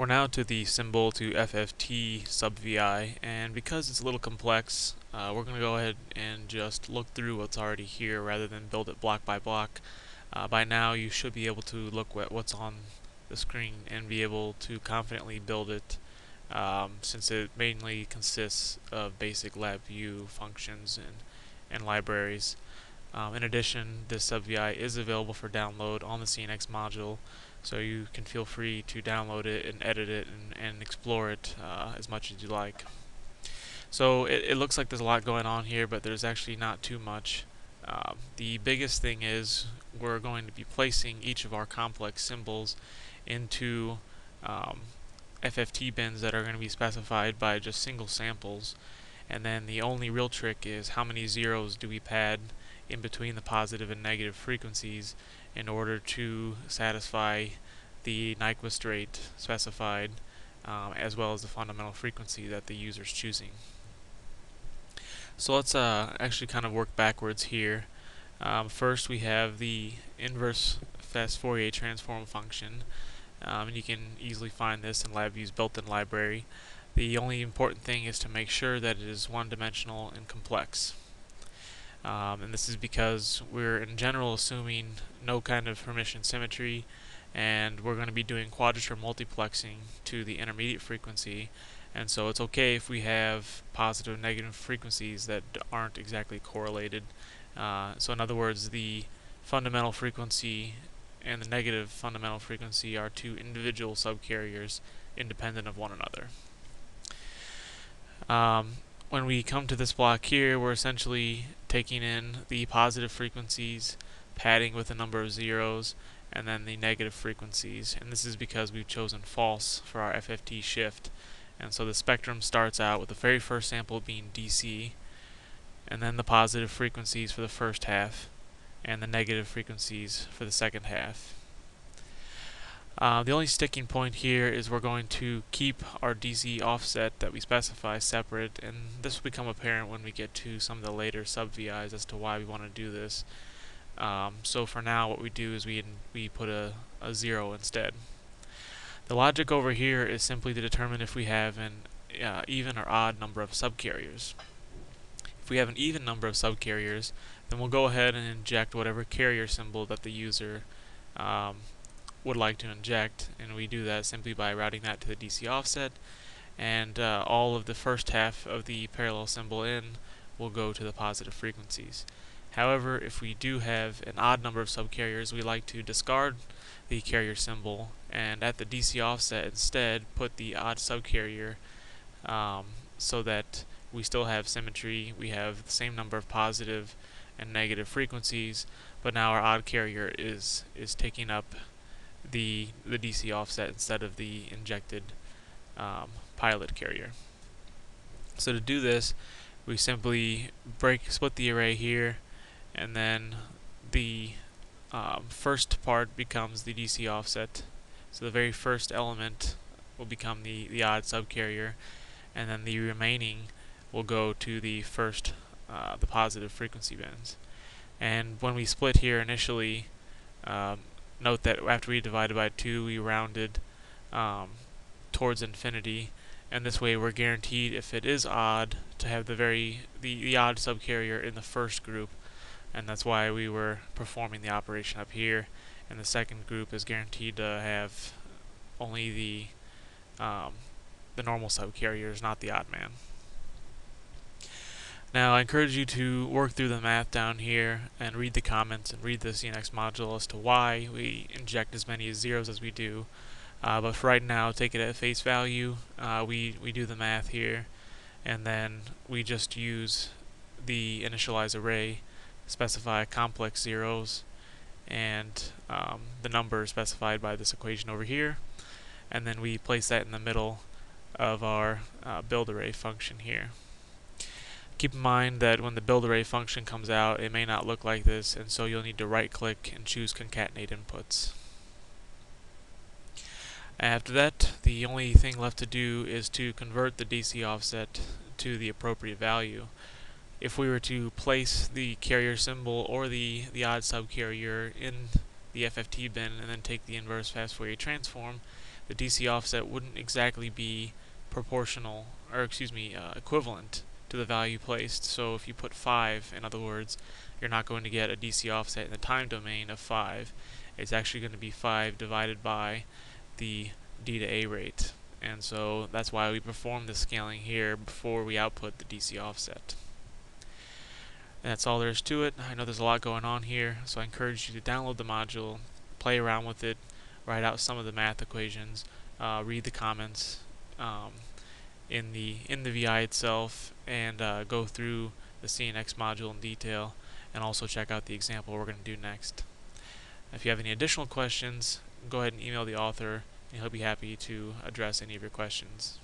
We're now to the symbol to FFT sub VI, and because it's a little complex, uh, we're going to go ahead and just look through what's already here rather than build it block by block. Uh, by now you should be able to look at what's on the screen and be able to confidently build it um, since it mainly consists of basic LabVIEW functions and, and libraries. Um, in addition, this sub VI is available for download on the CNX module, so you can feel free to download it and edit it and, and explore it uh, as much as you like. So it, it, looks like there's a lot going on here, but there's actually not too much. Uh, the biggest thing is we're going to be placing each of our complex symbols into um, FFT bins that are going to be specified by just single samples. And then the only real trick is how many zeros do we pad in between the positive and negative frequencies in order to satisfy the Nyquist rate specified um, as well as the fundamental frequency that the user is choosing. So let's uh, actually kind of work backwards here. Um, first we have the inverse fast Fourier transform function um, and you can easily find this in LabVIEW's built-in library. The only important thing is to make sure that it is one-dimensional and complex. Um, and this is because we're in general assuming no kind of Hermitian symmetry and we're going to be doing quadrature multiplexing to the intermediate frequency and so it's okay if we have positive and negative frequencies that aren't exactly correlated. Uh, so in other words, the fundamental frequency and the negative fundamental frequency are two individual subcarriers independent of one another. Um, when we come to this block here, we're essentially taking in the positive frequencies, padding with a number of zeros, and then the negative frequencies. And this is because we've chosen false for our FFT shift. And so the spectrum starts out with the very first sample being DC, and then the positive frequencies for the first half, and the negative frequencies for the second half. Uh, the only sticking point here is we're going to keep our DC offset that we specify separate, and this will become apparent when we get to some of the later sub-VIs as to why we want to do this. Um, so for now, what we do is we, we put a, a zero instead. The logic over here is simply to determine if we have an uh, even or odd number of subcarriers. If we have an even number of subcarriers, then we'll go ahead and inject whatever carrier symbol that the user um, would like to inject and we do that simply by routing that to the DC offset and uh, all of the first half of the parallel symbol in will go to the positive frequencies. However, if we do have an odd number of subcarriers, we like to discard the carrier symbol and at the DC offset instead put the odd subcarrier um, so that we still have symmetry, we have the same number of positive and negative frequencies, but now our odd carrier is is taking up the the DC offset instead of the injected um, pilot carrier. So to do this, we simply break split the array here, and then the um, first part becomes the DC offset. So the very first element will become the the odd subcarrier, and then the remaining will go to the first uh, the positive frequency bands. And when we split here initially, um, note that after we divided by 2 we rounded um, towards infinity. And this way we're guaranteed if it is odd to have the very the, the odd subcarrier in the first group. And that's why we were performing the operation up here. And the second group is guaranteed to have only the um, the normal subcarriers not the odd man. Now I encourage you to work through the math down here and read the comments and read the CNX module as to why we inject as many zeros as we do. Uh, but for right now, take it at face value. Uh, we, we do the math here and then we just use the initialize array, specify complex zeros and um, the number specified by this equation over here and then we place that in the middle of our uh, build array function here. Keep in mind that when the build array function comes out, it may not look like this, and so you'll need to right click and choose concatenate inputs. After that, the only thing left to do is to convert the DC offset to the appropriate value. If we were to place the carrier symbol or the, the odd subcarrier in the FFT bin and then take the inverse fast Fourier transform, the DC offset wouldn't exactly be proportional, or excuse me, uh, equivalent to the value placed. So if you put 5, in other words, you're not going to get a DC offset in the time domain of 5. It's actually going to be 5 divided by the D to A rate. And so that's why we perform the scaling here before we output the DC offset. And that's all there is to it. I know there's a lot going on here, so I encourage you to download the module, play around with it, write out some of the math equations, uh, read the comments um, in the in the VI itself, and uh, go through the CNX module in detail, and also check out the example we're going to do next. If you have any additional questions, go ahead and email the author, and he'll be happy to address any of your questions.